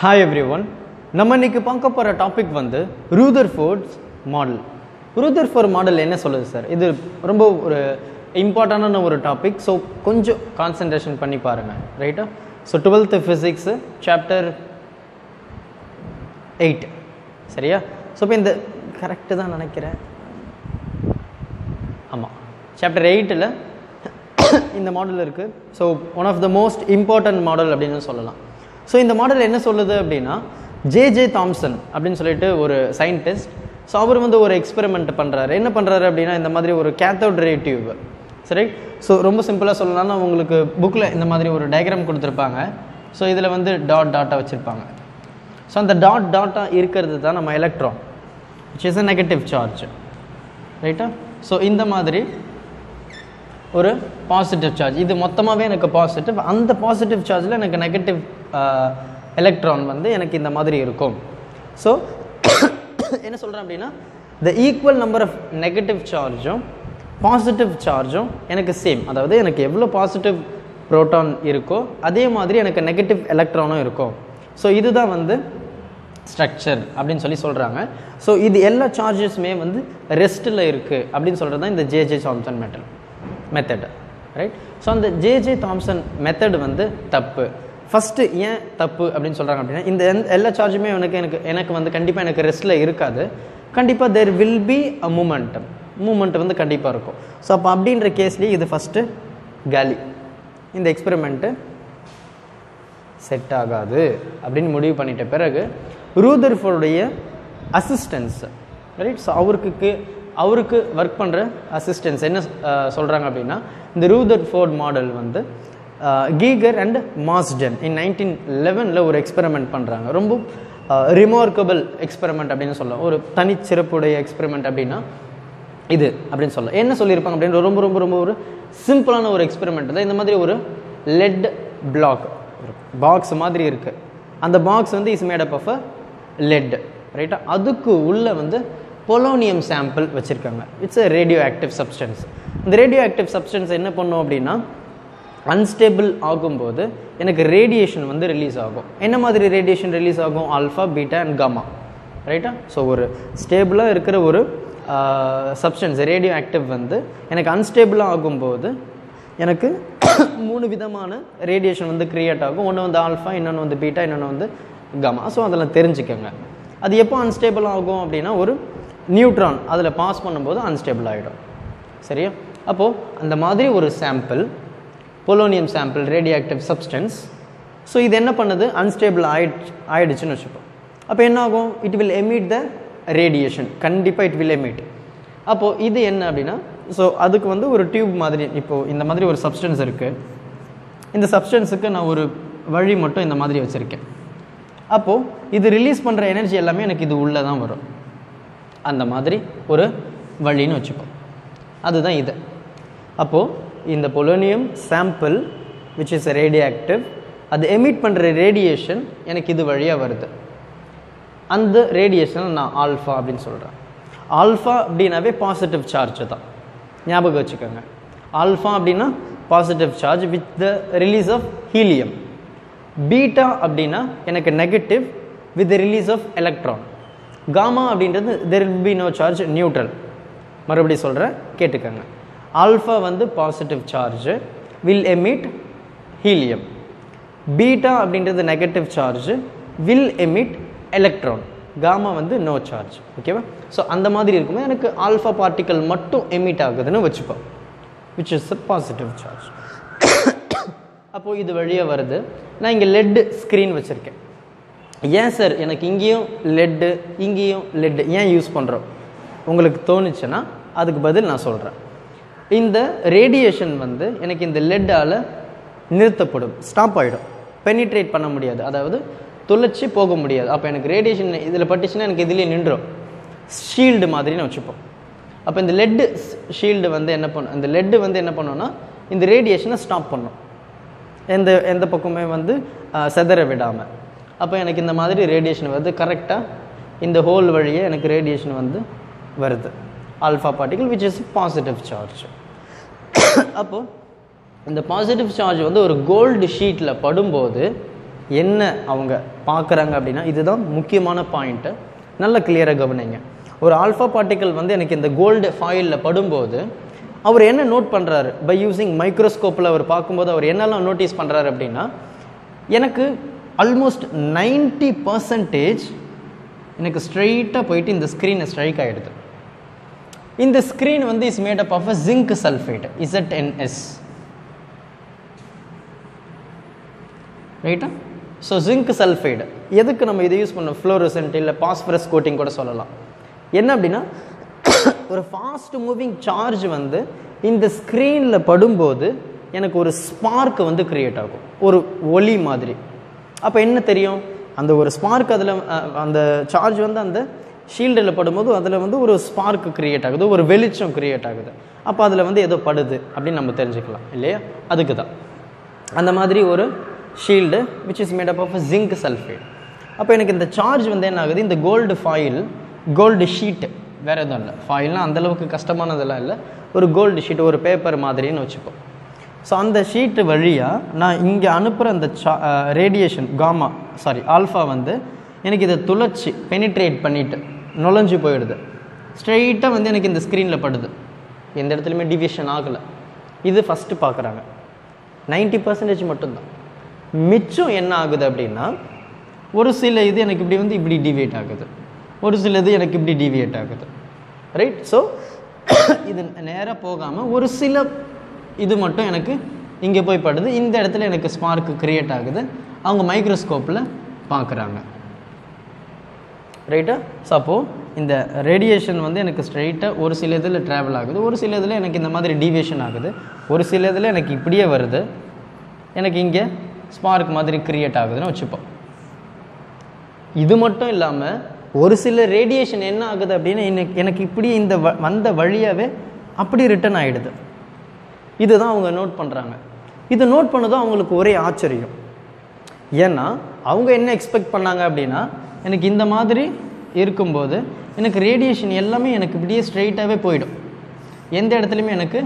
Hi every one நம்ம இன்னைக்கு பார்க்க போகிற டாபிக் வந்து Rutherford's model Rutherford model என்ன சொல்லுது சார் இது ரொம்ப ஒரு இம்பார்ட்டண்டான ஒரு டாபிக் ஸோ கொஞ்சம் கான்சன்ட்ரேஷன் பண்ணி பாருங்கள் ரைட்டா so twelfth physics chapter eight சரியா? ஸோ இப்போ இந்த கரெக்டு தான் நினைக்கிறேன். ஆமாம் சாப்டர் எயிட்டில் இந்த மாடல் இருக்குது so one of the most important model அப்படின்னு சொல்லலாம். ஸோ இந்த மாடல் என்ன சொல்லுது அப்படின்னா ஜே ஜே தாம்சன் அப்படின்னு சொல்லிட்டு ஒரு சயின்டிஸ்ட் ஸோ அவர் வந்து ஒரு எக்ஸ்பெரிமெண்ட் பண்ணுறாரு என்ன பண்ணுறாரு அப்படின்னா இந்த மாதிரி ஒரு கேத்தோட் ரே டியூப் சரி ஸோ ரொம்ப சிம்பிளாக சொல்லலாம்னா உங்களுக்கு புக்கில் இந்த மாதிரி ஒரு டயக்ராம் கொடுத்துருப்பாங்க. ஸோ இதில் வந்து டாட் டாட்டாக வச்சுருப்பாங்க. ஸோ அந்த டாட் டாட்டாக இருக்கிறது தான் நம்ம electron which is a negative charge ரைட்டா ஸோ இந்த மாதிரி ஒரு பாசிட்டிவ் சார்ஜ் இது மொத்தமாகவே எனக்கு பாசிட்டிவ் அந்த பாசிட்டிவ் சார்ஜில் எனக்கு நெகட்டிவ் எலக்ட்ரான் வந்து எனக்கு இந்த மாதிரி இருக்கும். ஸோ என்ன சொல்கிறேன் அப்படின்னா the equal number of negative சார்ஜும் பாசிட்டிவ் சார்ஜும் எனக்கு சேம் அதாவது எனக்கு எவ்வளோ பாசிட்டிவ் ப்ரோட்டான் இருக்கோ அதே மாதிரி எனக்கு நெகட்டிவ் எலக்ட்ரானும் இருக்கும். ஸோ இதுதான் வந்து ஸ்ட்ரக்சர் அப்படின்னு சொல்லி சொல்கிறாங்க ஸோ இது எல்லா சார்ஜஸுமே வந்து ரெஸ்ட்டில் இருக்குது அப்படின்னு சொல்கிறது தான் இந்த J J Thomson metal method right so அந்த ஜேஜே தாம்சன் மெத்தடு வந்து தப்பு. ஃபஸ்ட்டு ஏன் தப்பு அப்படின்னு சொல்கிறாங்க அப்படின்னா இந்த எந்த- எல்லா சார்ஜுமே எனக்கு எனக்கு எனக்கு வந்து கண்டிப்பாக எனக்கு ரெஸ்ட்டில் இருக்காது. கண்டிப்பாக there will be a momentum moment வந்து கண்டிப்பாக இருக்கும். ஸோ அப்போ அப்படின்ற கேஸ்லேயே இது ஃபஸ்ட்டு காலி இந்த எக்ஸ்பெரிமெண்ட்டு செட் ஆகாது அப்படின்னு முடிவு பண்ணிட்ட பிறகு ரூதர்ஃபோருடைய அசிஸ்டன்ஸ் ரைட் ஸோ அவருக்கு அவருக்கு ஒர்க் பண்ணுற அசிஸ்டன்ஸ் என்ன சொல்கிறாங்க அப்படின்னா இந்த ரூதர்ஃபோர்ட் மாடல் வந்து கீகர் அண்ட் மாஸ்டன் இன் நைன்டீன் லெவனில் ஒரு எக்ஸ்பெரிமெண்ட் பண்ணுறாங்க ரொம்ப ரிமார்க்கபிள் எக்ஸ்பெரிமெண்ட் அப்படின்னு சொல்லலாம். ஒரு தனிச்சிறப்புடைய எக்ஸ்பெரிமெண்ட் அப்படின்னா இது அப்படின்னு சொல்லலாம். என்ன சொல்லியிருப்பாங்க அப்படின்னு ரொம்ப ரொம்ப ரொம்ப ஒரு சிம்பிளான ஒரு எக்ஸ்பெரிமெண்ட் தான் இந்த மாதிரி ஒரு லெட் பிளாக் பாக்ஸ் மாதிரி இருக்குது அந்த பாக்ஸ் வந்து is made up of a lead ரைட்டா அதுக்கு உள்ளே வந்து பொலோனியம் சாம்பிள் வச்சுருக்காங்க. It's a radio active substance இந்த ரேடியோ ஆக்டிவ் சப்ஸ்டன்ஸ் என்ன பண்ணும் அப்படின்னா அன்ஸ்டேபிள் ஆகும்போது எனக்கு ரேடியேஷன் வந்து ரிலீஸ் ஆகும். என்ன மாதிரி ரேடியேஷன் ரிலீஸ் ஆகும்? ஆல்ஃபா பீட்டா அண்ட் கமா ரைட்டா ஸோ ஒரு ஸ்டேபிளாக இருக்கிற ஒரு சப்ஸ்டன்ஸ் ரேடியோ ஆக்டிவ் வந்து எனக்கு அன்ஸ்டேபிளாக ஆகும்போது எனக்கு மூணு விதமான ரேடியேஷன் வந்து க்ரியேட் ஆகும். ஒன்று வந்து ஆல்ஃபா இன்னொன்று வந்து பீட்டா இன்னொன்று வந்து கமா ஸோ அதெல்லாம் தெரிஞ்சுக்கோங்க. அது எப்போ அன்ஸ்டேபிள் ஆகும் அப்படின்னா ஒரு நியூட்ரான் அதில் பாஸ் பண்ணும்போது அன்ஸ்டேபிள் ஆகிடும் சரியா? அப்போது அந்த மாதிரி ஒரு sample polonium sample radioactive substance so இது என்ன பண்ணுது? அன்ஸ்டேபிள் ஆயிடுச்சு ஆயிடுச்சுன்னு வச்சுப்போம் அப்போ என்ன ஆகும்? It will emit the radiation கண்டிப்பாக இட் வில் எமிட் அப்போது இது என்ன அப்படின்னா ஸோ அதுக்கு வந்து ஒரு டியூப் மாதிரி இப்போது இந்த மாதிரி ஒரு சப்ஸ்டன்ஸ் இருக்குது இந்த சப்ஸ்டன்ஸுக்கு நான் ஒரு வழி மட்டும் இந்த மாதிரி வச்சுருக்கேன். அப்போது இது ரிலீஸ் பண்ணுற எனர்ஜி எல்லாமே எனக்கு இது உள்ளே தான் வரும். அந்த மாதிரி ஒரு வழின்னு வச்சுப்போம் அதுதான் இது. அப்போது இந்த polonium sample which is radioactive அது எமிட் பண்ணுற ரேடியேஷன் எனக்கு இது வழியாக வருது. அந்த ரேடியேஷனை நான் ஆல்ஃபா அப்படின்னு சொல்கிறேன் ஆல்ஃபா அப்படின்னாவே பாசிட்டிவ் சார்ஜ் தான். ஞாபகம் வச்சுக்கோங்க. ஆல்ஃபா அப்படின்னா positive charge with the release of helium beta அப்படின்னா எனக்கு negative with release of electron gamma அப்படின்றது there will be no charge neutral மறுபடியும் சொல்கிறேன் கேட்டுக்கோங்க. ஆல்ஃபா வந்து positive charge will emit helium beta அப்படின்றது negative charge will emit electron gamma வந்து no charge ஓகேவா ஸோ அந்த மாதிரி இருக்கும்போது எனக்கு ஆல்ஃபா பார்ட்டிக்கல் மட்டும் எமிட் ஆகுதுன்னு வச்சுப்போம் which is a positive charge அப்போது இது வழியாக வருது. நான் இங்கே லெட்டு ஸ்க்ரீன் வச்சுருக்கேன். ஏன் சார்? எனக்கு இங்கேயும் லெட்டு இங்கேயும் லெட்டு ஏன் யூஸ் பண்ணுறோம் உங்களுக்கு தோணுச்சுன்னா அதுக்கு பதில் நான் சொல்கிறேன் இந்த ரேடியேஷன் வந்து எனக்கு இந்த லெட்டால் நிறுத்தப்படும் ஸ்டாப் ஆகிடும் பெனிட்ரேட் பண்ண முடியாது. அதாவது துளைச்சி போக முடியாது. அப்போ எனக்கு ரேடியேஷன் இதில் பட்டுச்சுன்னா எனக்கு இதுலேயே நின்றோம் ஷீல்டு மாதிரின்னு வச்சுப்போம். அப்போ இந்த லெட்டு ஷீல்டு வந்து என்ன பண்ணும் இந்த லெட்டு வந்து என்ன பண்ணோன்னா இந்த ரேடியேஷனை ஸ்டாப் பண்ணும். எந்த எந்த பக்கமே வந்து செதற சிதற விடாமல் அப்போ எனக்கு இந்த மாதிரி ரேடியேஷன் வருது. கரெக்டாக இந்த ஹோல் வழியே எனக்கு ரேடியேஷன் வந்து வருது. Alpha particle which is positive charge அப்போது இந்த பாசிட்டிவ் சார்ஜ் வந்து ஒரு கோல்டு ஷீட்டில் படும்போது என்ன அவங்க பார்க்குறாங்க அப்படின்னா இதுதான் முக்கியமான பாயிண்ட்டு நல்ல கிளியராக கவனிங்க. ஒரு ஆல்ஃபா பார்ட்டிக்கல் வந்து எனக்கு இந்த கோல்டு ஃபாயிலில் படும்போது அவர் என்ன நோட் பண்ணுறாரு பை யூஸிங் மைக்ரோஸ்கோப்பில் அவர் பார்க்கும்போது அவர் என்னெல்லாம் நோட்டீஸ் பண்ணுறாரு அப்படின்னா எனக்கு ஆல்மோஸ்ட் நைன்டி பர்சன்டேஜ் எனக்கு ஸ்ட்ரெயிட்டாக போயிட்டு இந்த ஸ்க்ரீனை ஸ்ட்ரைக் ஆகிடுது இந்த ஸ்க்ரீன் வந்து is made up of a zinc sulphate ZNS ரைட்டா ஸோ ஜிங்க் சல்ஃபைடு எதுக்கு நம்ம இதை யூஸ் பண்ணோம்? ஃப்ளோரசன்ட் இல்லை பாஸ்பரஸ் கோட்டிங் கூட சொல்லலாம். என்ன அப்படின்னா ஒரு ஃபாஸ்ட் மூவிங் சார்ஜ் வந்து இந்த ஸ்க்ரீனில் படும்போது எனக்கு ஒரு ஸ்பார்க் வந்து க்ரியேட் ஆகும். ஒரு ஒளி மாதிரி. அப்போ என்ன தெரியும்? அந்த ஒரு ஸ்பார்க் அதில் அந்த சார்ஜ் வந்து அந்த ஷீல்டில் படும்போது அதில் வந்து ஒரு ஸ்பார்க் க்ரியேட் ஆகுது ஒரு வெளிச்சம் க்ரியேட் ஆகுது. அப்போ அதில் வந்து ஏதோ படுது அப்படின்னு நம்ம தெரிஞ்சுக்கலாம் இல்லையா? அதுக்கு தான் அந்த மாதிரி ஒரு shield which is made up of zinc sulphate அப்போ எனக்கு இந்த சார்ஜ் வந்து என்ன ஆகுது? இந்த கோல்டு ஃபாயில் கோல்டு ஷீட்டு வேறு எதுவும் இல்லை. ஃபாயில்னால் அந்தளவுக்கு கஷ்டமானதெல்லாம் இல்லை. ஒரு கோல்டு ஷீட் ஒரு பேப்பர் மாதிரின்னு வச்சுப்போம் ஸோ அந்த ஷீட்டு வழியாக நான் இங்கே அனுப்புகிற அந்த சா ரேடியேஷன் காமா சாரி ஆல்ஃபா வந்து எனக்கு இதை துளைச்சி பெனிட்ரேட் பண்ணிவிட்டு நுழைஞ்சு போயிடுது. ஸ்ட்ரெயிட்டாக வந்து எனக்கு இந்த ஸ்க்ரீனில் படுது. எந்த இடத்துலையுமே டிவியேஷன் ஆகலை. இது ஃபஸ்ட்டு பார்க்குறாங்க நைன்ட்டி பர்சன்டேஜ் மட்டும்தான். மிச்சம் என்ன ஆகுது அப்படின்னா ஒரு சில இது எனக்கு இப்படி வந்து இப்படி டிவியேட் ஆகுது. ஒரு சில இது எனக்கு இப்படி டிவியேட் ஆகுது. ரைட் ஸோ இது நேராக போகாமல் ஒரு சில இது மட்டும் எனக்கு இங்கே போய் படுது. இந்த இடத்துல எனக்கு ஸ்மார்க் கிரியேட் ஆகுது. அவங்க மைக்ரோஸ்கோப்பில் பார்க்குறாங்க. ரைட்டா ஸோ அப்போது இந்த ரேடியேஷன் வந்து எனக்கு ஸ்ட்ரைட்டாக ஒரு சில இதில் ட்ராவல் ஆகுது. ஒரு சில இதில் எனக்கு இந்த மாதிரி டீவியேஷன் ஆகுது. ஒரு சில இதில் எனக்கு இப்படியே வருது. எனக்கு இங்கே ஸ்பார்க் மாதிரி கிரியேட் ஆகுதுன்னு வச்சுப்போம். இது மட்டும் இல்லாமல் ஒரு சில ரேடியேஷன் என்ன ஆகுது அப்படின்னு எனக்கு இப்படி இந்த வ வந்த வழியாகவே அப்படி ரிட்டர்ன் ஆகிடுது இதுதான் அவங்க நோட் பண்ணுறாங்க இது நோட் பண்ணதும் அவங்களுக்கு ஒரே ஆச்சரியம். ஏன்னா அவங்க என்ன எக்ஸ்பெக்ட் பண்ணாங்க அப்படின்னா எனக்கு இந்த மாதிரி இருக்கும்போது எனக்கு ரேடியேஷன் எல்லாமே எனக்கு இப்படியே ஸ்ட்ரெயிட்டாகவே போயிடும். எந்த இடத்துலையுமே எனக்கு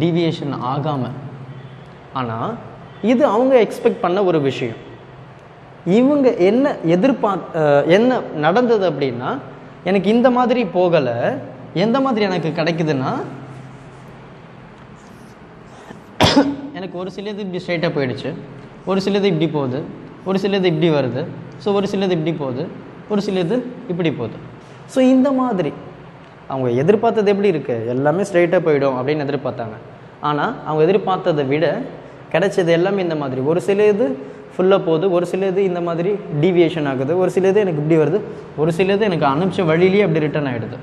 டிவியேஷன் ஆகாமல் ஆனால் இது அவங்க எக்ஸ்பெக்ட் பண்ண ஒரு விஷயம். இவங்க என்ன எதிர்பார்த்த என்ன நடந்தது அப்படின்னா எனக்கு இந்த மாதிரி போகலை எந்த மாதிரி எனக்கு கிடைக்குதுன்னா எனக்கு ஒரு சிலது இப்படி ஸ்ட்ரைட்டாக போயிடுச்சு. ஒரு சிலது இப்படி போகுது. ஒரு சிலது இப்படி வருது. ஸோ ஒரு சிலது இப்படி போகுது. ஒரு சிலது இப்படி போகுது. ஸோ இந்த மாதிரி அவங்க எதிர்பார்த்தது எப்படி இருக்குது எல்லாமே ஸ்ட்ரைட்டாக போயிடும் அப்படின்னு எதிர்பார்த்தாங்க. ஆனால் அவங்க எதிர்பார்த்ததை விட கிடைச்சது எல்லாமே இந்த மாதிரி. ஒரு சில இது ஃபுல்லாக போகுது. ஒரு சில இது இந்த மாதிரி டீவியேஷன் ஆகுது. ஒரு சில இது எனக்கு இப்படி வருது. ஒரு சில இது எனக்கு அனுப்பிச்ச வழியிலேயே அப்படி ரிட்டர்ன் ஆகிடுது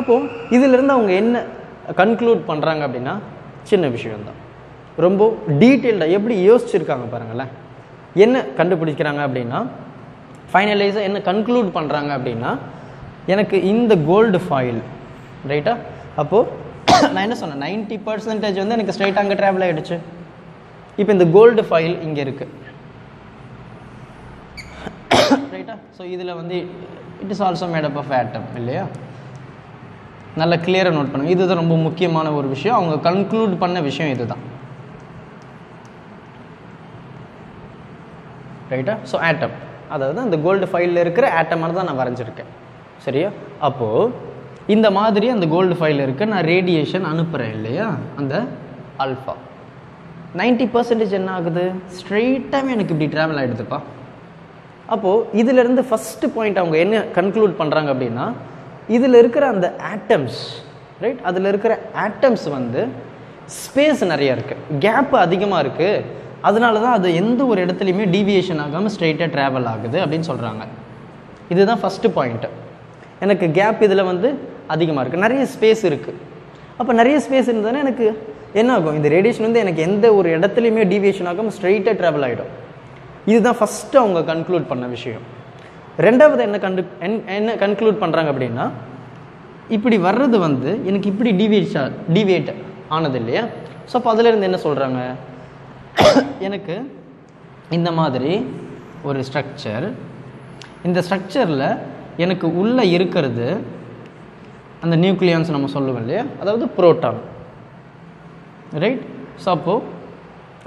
அப்போது இதிலிருந்து அவங்க என்ன கன்க்ளூட் பண்ணுறாங்க அப்படின்னா சின்ன விஷயம்தான். ரொம்ப டீட்டெயில்டாக எப்படி யோசிச்சிருக்காங்க பாருங்களேன். என்ன கண்டுபிடிக்கிறாங்க அப்படின்னா ஃபைனலைஸாக என்ன கன்க்ளூட் பண்ணுறாங்க அப்படின்னா எனக்கு இந்த கோல்டு ஃபாயில் ரைட்டா அப்போது நான் என்ன சொன்னேன் நைன்ட்டி பர்சன்டேஜ் வந்து எனக்கு ஸ்ட்ரைட் அங்கே ட்ராவல் ஆகிடுச்சு இப்போ இந்த கோல்டு ஃபைல் இங்கே இருக்குது ரைட்டா ஸோ இதில் வந்து it is also made up of atom இல்லையா? நல்ல கிளியராக நோட் பண்ணுங்கள் இதுதான் ரொம்ப முக்கியமான ஒரு விஷயம். அவங்க கன்க்ளூட் பண்ண விஷயம் இதுதான். ரைட்டா ஸோ ஆட்டம் அதாவது அந்த கோல்டு ஃபைலில் இருக்கிற ஆட்டமாக தான் நான் வரைஞ்சிருக்கேன். சரியா? அப்போது இந்த மாதிரி அந்த கோல்டு ஃபைல் இருக்க நான் ரேடியேஷன் அனுப்புகிறேன் இல்லையா? அந்த அல்ஃபா நைன்ட்டி பர்சன்டேஜ் என்ன ஆகுது? ஸ்ட்ரெயிட்டாகவே எனக்கு இப்படி ட்ராவல் ஆகிடுதுப்பா அப்போது இதிலேருந்து ஃபஸ்ட்டு பாயிண்ட் அவங்க என்ன கன்க்ளூட் பண்ணுறாங்க அப்படின்னா இதில் இருக்கிற அந்த ஆட்டம்ஸ் ரைட் அதில் இருக்கிற ஆட்டம்ஸ் வந்து ஸ்பேஸ் நிறைய இருக்குது கேப் அதிகமாக இருக்குது அதனால தான் அது எந்த ஒரு இடத்துலையுமே டீவியேஷன் ஆகாமல் ஸ்ட்ரெயிட்டாக ட்ராவல் ஆகுது அப்படின்னு சொல்கிறாங்க இதுதான் ஃபஸ்ட்டு பாயிண்ட்டு எனக்கு கேப் இதில் வந்து அதிகமாக இருக்குது நிறைய ஸ்பேஸ் இருக்குது அப்போ நிறைய ஸ்பேஸ் இருந்ததுன்னா எனக்கு என்ன ஆகும்? இந்த ரேடியேஷன் வந்து எனக்கு எந்த ஒரு இடத்துலையுமே டீவியேஷன் ஆகாமல் ஸ்ட்ரெயிட்டாக ட்ராவல் ஆகிடும் இதுதான் ஃபஸ்ட்டு அவங்க கன்க்ளூட் பண்ண விஷயம். ரெண்டாவது என்ன கண்டு என்ன கன்க்ளூட் பண்ணுறாங்க அப்படின்னா இப்படி வர்றது வந்து எனக்கு இப்படி டிவியேட் டிவியேட் ஆனது இல்லையா? ஸோ அப்போ அதுலேருந்து என்ன சொல்கிறாங்க எனக்கு இந்த மாதிரி ஒரு ஸ்ட்ரக்சர் இந்த ஸ்ட்ரக்சரில் எனக்கு உள்ளே இருக்கிறது அந்த நியூக்ளியான்ஸ் நம்ம சொல்லுவோம் இல்லையா? அதாவது புரோட்டான் ரைட் ஸோ அப்போது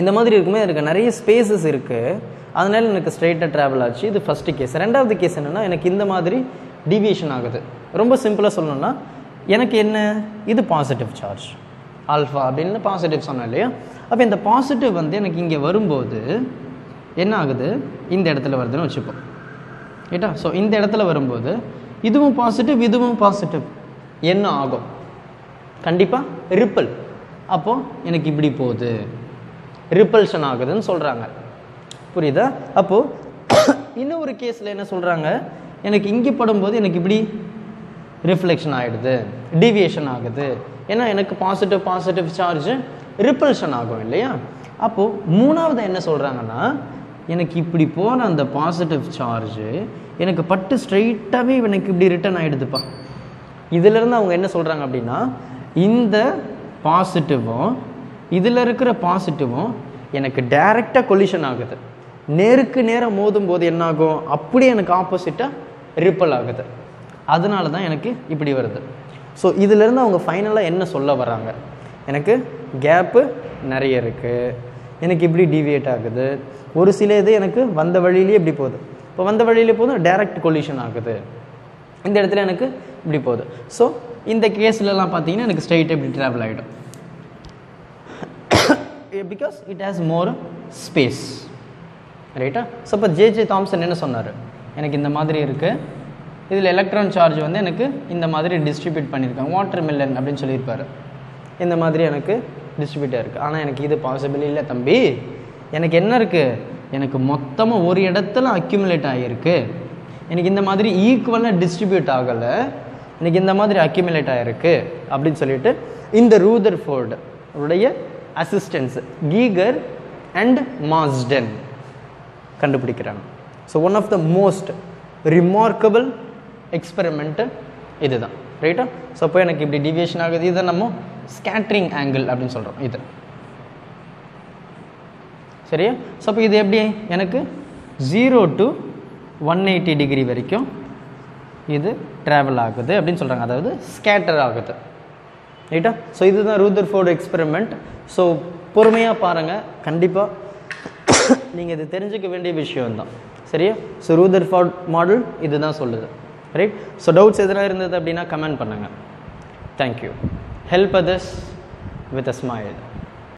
இந்த மாதிரி இருக்குமே எனக்கு நிறைய ஸ்பேசஸ் இருக்குது அதனால எனக்கு ஸ்ட்ரைட்டாக ட்ராவல் ஆச்சு. இது ஃபஸ்ட்டு கேஸ் ரெண்டாவது கேஸ் என்னென்னா எனக்கு இந்த மாதிரி டிவியேஷன் ஆகுது. ரொம்ப சிம்பிளாக சொல்லணும்னா எனக்கு என்ன? இது பாசிட்டிவ் சார்ஜ் ஆல்ஃபா அப்படின்னு பாசிட்டிவ் சொன்னேன் இல்லையா? அப்போ இந்த பாசிட்டிவ் வந்து எனக்கு இங்கே வரும்போது என்ன ஆகுது? இந்த இடத்துல வருதுன்னு வச்சுப்போம். ரைட்டா ஸோ இந்த இடத்துல வரும்போது இதுவும் பாசிட்டிவ் இதுவும் பாசிட்டிவ் என்ன ஆகும்? கண்டிப்பாக ரிப்பல் அப்போது எனக்கு இப்படி போகுது. ரிப்பல்ஷன் ஆகுதுன்னு சொல்கிறாங்க புரியுதா? அப்போது இன்னும் ஒரு கேஸில் என்ன சொல்கிறாங்க எனக்கு இங்கே படும்போது எனக்கு இப்படி ரிஃப்ளெக்ஷன் ஆகிடுது டிவியேஷன் ஆகுது. ஏன்னா எனக்கு பாசிட்டிவ் பாசிட்டிவ் சார்ஜ் ரிப்பல்ஷன் ஆகும் இல்லையா? அப்போது மூணாவது என்ன சொல்கிறாங்கன்னா எனக்கு இப்படி போன அந்த பாசிட்டிவ் சார்ஜு எனக்கு பட்டு ஸ்ட்ரைட்டாகவே எனக்கு இப்படி ரிட்டர்ன் ஆகிடுதுப்பா இதிலேருந்து அவங்க என்ன சொல்கிறாங்க அப்படின்னா இந்த பாசிட்டிவும் இதில் இருக்கிற பாசிட்டிவும் எனக்கு டைரெக்டாக கொலிஷன் ஆகுது. நேருக்கு நேரம் மோதும் போது என்னாகும்? அப்படியே எனக்கு ஆப்போசிட்டாக ரிப்பல் ஆகுது. அதனால தான் எனக்கு இப்படி வருது. ஸோ இதிலேருந்து அவங்க ஃபைனலாக என்ன சொல்ல வராங்க எனக்கு கேப்பு நிறைய இருக்குது எனக்கு இப்படி டிவியேட் ஆகுது. ஒரு சில இது எனக்கு வந்த வழியிலேயே இப்படி போகுது. இப்போ வந்த வழியிலே போதும் டைரக்ட் கொல்யூஷன் ஆகுது. இந்த இடத்துல எனக்கு இப்படி போகுது. ஸோ இந்த கேஸ்லலாம் பார்த்தீங்கன்னா எனக்கு ஸ்ட்ரைட்டாக இப்படி ட்ராவல் ஆகிடும் because it has more space ரைட்டா ஸோ இப்போ ஜேஜே தாம்சன் என்ன சொன்னார்? எனக்கு இந்த மாதிரி இருக்குது இதில் எலக்ட்ரான் சார்ஜ் வந்து எனக்கு இந்த மாதிரி டிஸ்ட்ரிபியூட் பண்ணியிருக்காங்க. வாட்டர் மில்லன் அப்படின்னு சொல்லியிருப்பார். இந்த மாதிரி எனக்கு டிஸ்ட்ரிபியூட்டாக இருக்குது ஆனால் எனக்கு இது பாசிபிள் இல்லை தம்பி. எனக்கு என்ன இருக்குது எனக்கு மொத்தமாக ஒரு இடத்துல அக்யூமுலேட் ஆகியிருக்கு எனக்கு இந்த மாதிரி ஈக்குவலாக டிஸ்ட்ரிபியூட் ஆகலை. எனக்கு இந்த மாதிரி அக்யூமுலேட் ஆகிருக்கு அப்படின்னு சொல்லிட்டு இந்த ரூதர் ஃபோர்டு உடைய அசிஸ்டன்ஸ் கீகர் அண்ட் மாஸ்டன் கண்டுபிடிக்கிறாங்க. So one of the most remarkable experiment இதுதான். ரைட்டா ஸோ அப்போ எனக்கு இப்படி டிவியேஷன் ஆகுது. இதை நம்ம ஸ்கேட்ரிங் ஆங்கிள் அப்படின்னு சொல்கிறோம் இது. சரியா? ஸோ அப்போ இது எப்படி? எனக்கு zero to one eighty degree வரைக்கும் இது ட்ராவல் ஆகுது அப்படின்னு சொல்கிறாங்க அதாவது ஸ்கேட்டர் ஆகுது. ரைட்டா ஸோ இதுதான் ரூதர் ஃபோர்டு எக்ஸ்பெரிமெண்ட் ஸோ பொறுமையாக பாருங்கள் கண்டிப்பாக நீங்கள் இது தெரிஞ்சுக்க வேண்டிய விஷயம்தான். சரியா? ஸோ ரூதர் ஃபோர்ட் மாடல் இதுதான் சொல்லுது. ரைட் ஸோ டவுட்ஸ் எதனா இருந்தது அப்படின்னா கமெண்ட் பண்ணுங்கள் thank you help others with a smile